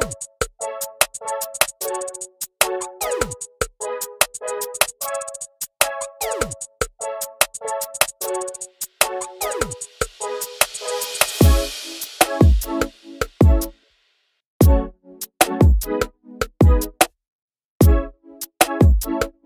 Hey what's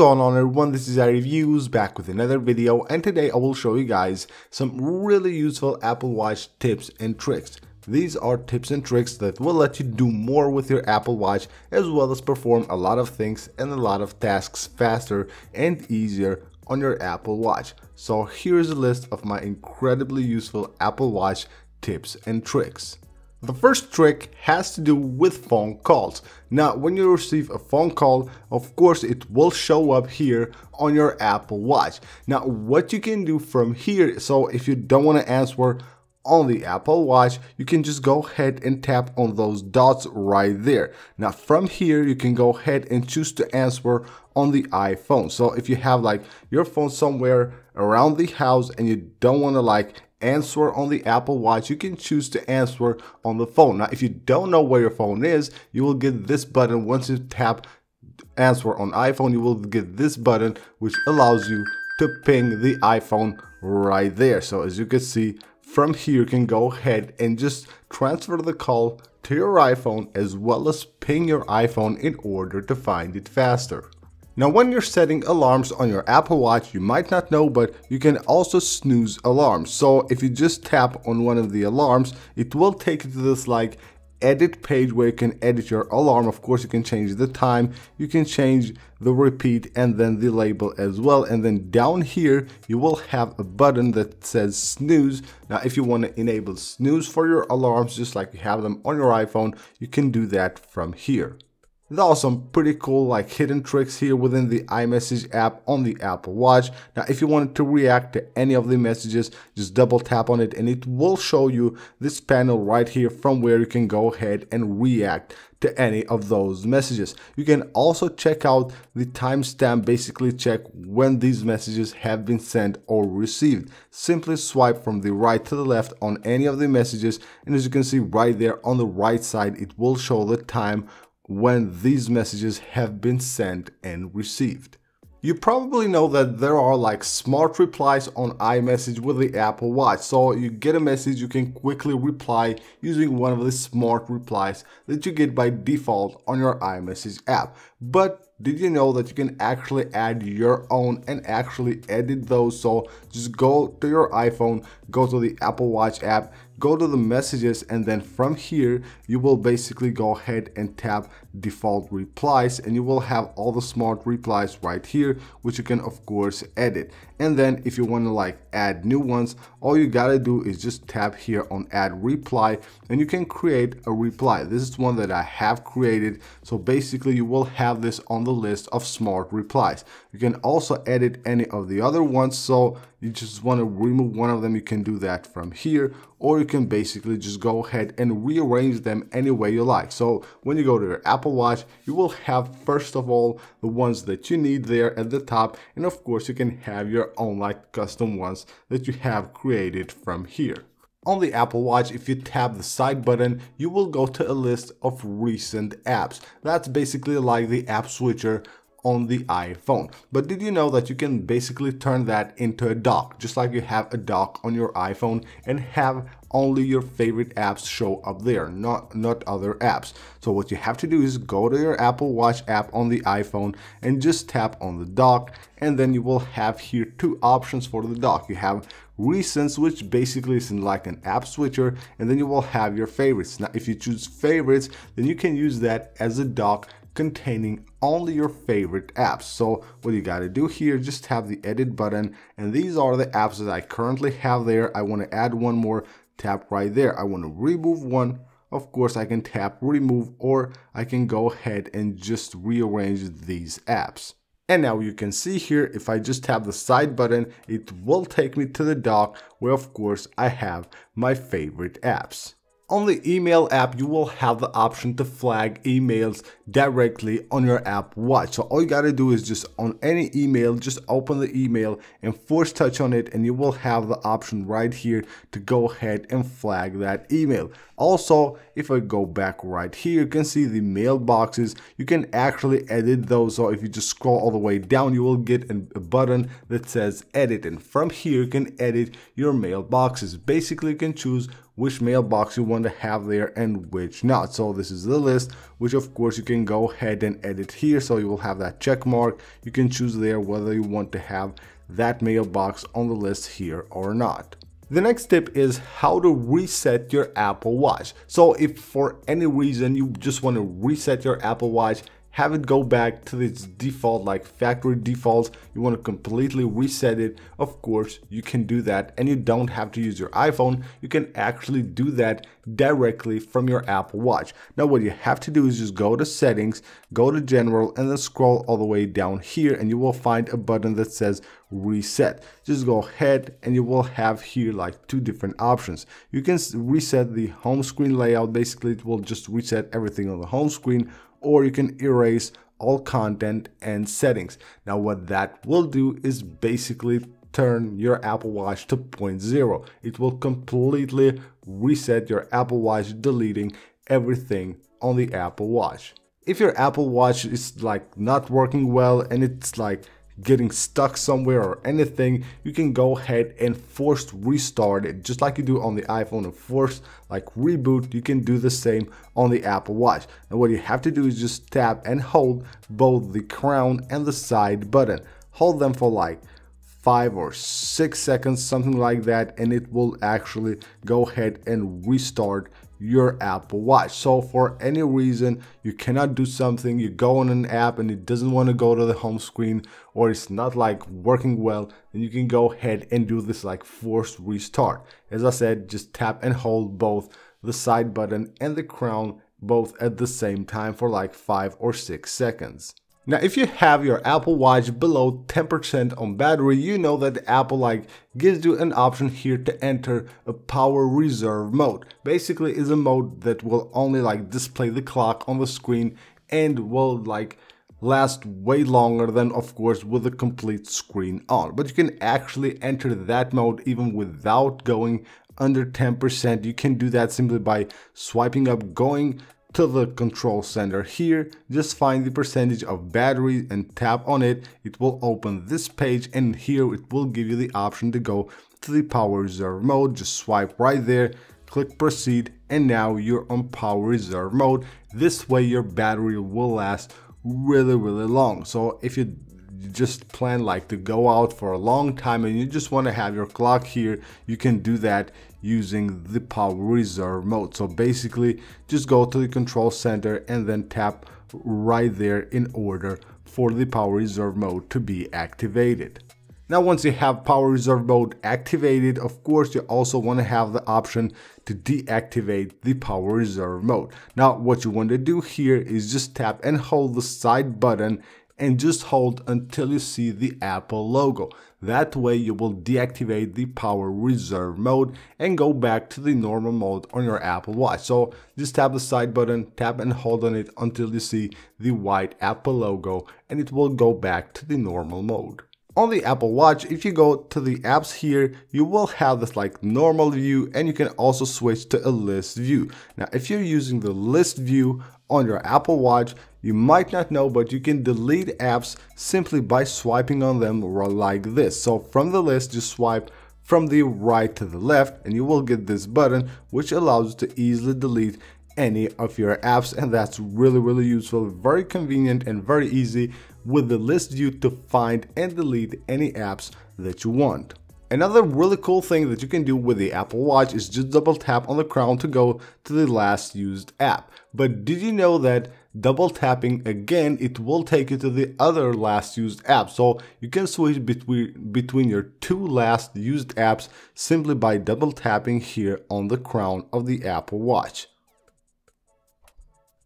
going on everyone this is iReviews back with another video and today I will show you guys some really useful Apple Watch tips and tricks. These are tips and tricks that will let you do more with your Apple Watch as well as perform a lot of things and a lot of tasks faster and easier on your Apple Watch. So here's a list of my incredibly useful Apple Watch tips and tricks. The first trick has to do with phone calls. Now, when you receive a phone call, of course, it will show up here on your Apple Watch. Now, what you can do from here, so if you don't want to answer on the Apple Watch, you can just go ahead and tap on those dots right there. Now, from here, you can go ahead and choose to answer on the iPhone. So if you have like your phone somewhere around the house and you don't want to like answer on the Apple Watch, you can choose to answer on the phone. Now, if you don't know where your phone is, you will get this button once you tap answer on iPhone, you will get this button which allows you to ping the iPhone right there. So as you can see, from here you can go ahead and just transfer the call to your iPhone as well as ping your iPhone in order to find it faster. Now when you're setting alarms on your Apple Watch, you might not know, but you can also snooze alarms. So if you just tap on one of the alarms, it will take you to this like edit page where you can edit your alarm. Of course, you can change the time, you can change the repeat and then the label as well. And then down here, you will have a button that says snooze. Now, if you want to enable snooze for your alarms, just like you have them on your iPhone, you can do that from here. There are some pretty cool like hidden tricks here within the iMessage app on the Apple Watch. Now if you wanted to react to any of the messages, just double tap on it and it will show you this panel right here from where you can go ahead and react to any of those messages. You can also check out the timestamp, basically check when these messages have been sent or received. Simply swipe from the right to the left on any of the messages and as you can see right there on the right side, it will show the time when these messages have been sent and received. You probably know that there are like smart replies on iMessage with the Apple Watch. So you get a message, you can quickly reply using one of the smart replies that you get by default on your iMessage app. But did you know that you can actually add your own and actually edit those? So just go to your iPhone, go to the Apple Watch app, go to the messages and then from here you will basically go ahead and tap default replies and you will have all the smart replies right here which you can of course edit. And then if you want to like add new ones all you gotta do is just tap here on add reply and you can create a reply. This is one that I have created so basically you will have this on the list of smart replies. You can also edit any of the other ones so you just want to remove one of them you can do that from here or you can basically just go ahead and rearrange them any way you like. So when you go to your Apple Watch you will have first of all the ones that you need there at the top and of course you can have your own like custom ones that you have created from here on the Apple Watch, if you tap the side button, you will go to a list of recent apps. That's basically like the app switcher on the iPhone. But did you know that you can basically turn that into a dock, just like you have a dock on your iPhone and have only your favorite apps show up there, not, not other apps. So what you have to do is go to your Apple Watch app on the iPhone and just tap on the dock and then you will have here two options for the dock. You have recents which basically is like an app switcher and then you will have your favorites. Now if you choose favorites then you can use that as a dock containing only your favorite apps. So what you gotta do here, just have the edit button and these are the apps that I currently have there. I wanna add one more, tap right there. I wanna remove one, of course I can tap remove or I can go ahead and just rearrange these apps. And now you can see here, if I just tap the side button, it will take me to the dock where of course I have my favorite apps. On the email app, you will have the option to flag emails directly on your Apple Watch. So all you gotta do is just on any email, just open the email and force touch on it and you will have the option right here to go ahead and flag that email. Also, if I go back right here, you can see the mailboxes. You can actually edit those. So if you just scroll all the way down, you will get a button that says edit. And from here, you can edit your mailboxes. Basically, you can choose which mailbox you want to have there and which not. So this is the list, which of course you can go ahead and edit here. So you will have that check mark. You can choose there whether you want to have that mailbox on the list here or not. The next tip is how to reset your Apple Watch. So if for any reason you just want to reset your Apple Watch, have it go back to its default like factory defaults. You want to completely reset it. Of course you can do that and you don't have to use your iphone. You can actually do that directly from your apple watch. Now what you have to do is just go to settings go to general and then scroll all the way down here and you will find a button that says reset. Just go ahead and you will have here like two different options. You can reset the home screen layout. Basically it will just reset everything on the home screen or you can erase all content and settings. Now what that will do is basically turn your Apple Watch to 0.0. It will completely reset your Apple Watch deleting everything on the Apple Watch. If your Apple Watch is like not working well and it's like getting stuck somewhere or anything, you can go ahead and force restart it just like you do on the iPhone and force like reboot. You can do the same on the Apple Watch. And what you have to do is just tap and hold both the crown and the side button. Hold them for like five or six seconds, something like that, and it will actually go ahead and restart your Apple Watch. So for any reason you cannot do something, you go on an app and it doesn't want to go to the home screen or it's not like working well, then you can go ahead and do this like forced restart. As I said, just tap and hold both the side button and the crown both at the same time for like 5 or 6 seconds. Now, if you have your Apple Watch below 10% on battery, you know that Apple like gives you an option here to enter a power reserve mode. Basically, is a mode that will only like display the clock on the screen and will like last way longer than of course with the complete screen on. But you can actually enter that mode even without going under 10%. You can do that simply by swiping up, going to the control center. Here just find the percentage of battery and tap on it. It will open this page and here it will give you the option to go to the power reserve mode. Just swipe right there click proceed and now you're on power reserve mode. This way your battery will last really really long. So if you just plan like to go out for a long time and you just want to have your clock here you can do that using the power reserve mode. So basically just go to the control center and then tap right there in order for the power reserve mode to be activated. Now once you have power reserve mode activated of course you also want to have the option to deactivate the power reserve mode. Now what you want to do here is just tap and hold the side button and just hold until you see the Apple logo. That way you will deactivate the power reserve mode and go back to the normal mode on your Apple Watch. So just tap the side button, tap and hold on it until you see the white Apple logo and it will go back to the normal mode. On the Apple Watch, if you go to the apps here, you will have this like normal view and you can also switch to a list view. Now, if you're using the list view on your Apple Watch, you might not know, but you can delete apps simply by swiping on them like this. So from the list, just swipe from the right to the left and you will get this button which allows you to easily delete any of your apps and that's really really useful very convenient and very easy with the list view to find and delete any apps that you want Another really cool thing that you can do with the Apple Watch is just double tap on the crown to go to the last used app. But did you know that double tapping again, it will take you to the other last used app. So you can switch between, between your two last used apps simply by double tapping here on the crown of the Apple Watch.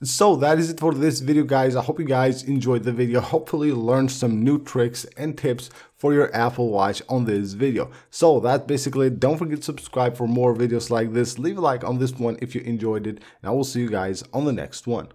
So that is it for this video guys. I hope you guys enjoyed the video. Hopefully learned some new tricks and tips for your Apple Watch on this video. So that's basically. Don't forget to subscribe for more videos like this. Leave a like on this one if you enjoyed it and I will see you guys on the next one.